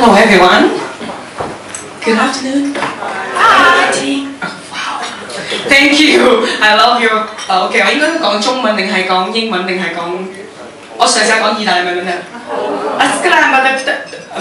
Hello everyone. Good afternoon. Hi. Oh, wow. Thank you. I love you. OK，我应该讲中文定系讲英文定系讲？我尝试下讲意大利文得啊，得啦，唔得得，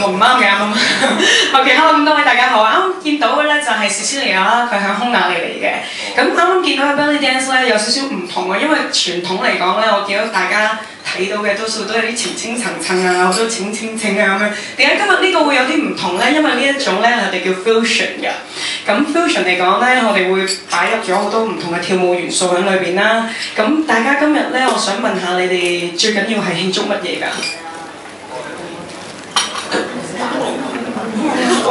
我唔啱嘅啱啱。OK，hello 咁多位大家好啊！啱啱见到嘅咧就系 Cecilia 啦，佢喺匈牙利嚟嘅。咁啱啱见到嘅 belly dance 咧有少少唔同啊，因为传统嚟讲咧，我见到大家。 睇到嘅多數都係啲前清層層啊，好多淺清清啊咁樣。點解今日呢個會有啲唔同咧？因為呢一種咧，我哋叫 fusion 嘅。咁 fusion 嚟講咧，我哋會擺入咗好多唔同嘅跳舞元素喺裏邊啦。咁大家今日咧，我想問下你哋最緊要係慶祝乜嘢㗎？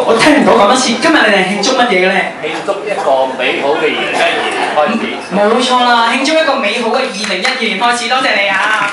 我聽唔到講多次，今日你哋慶祝乜嘢嘅咧？慶祝一個美好嘅二零一二年開始。冇錯啦，慶祝一個美好嘅二零一二年開始，多謝你啊！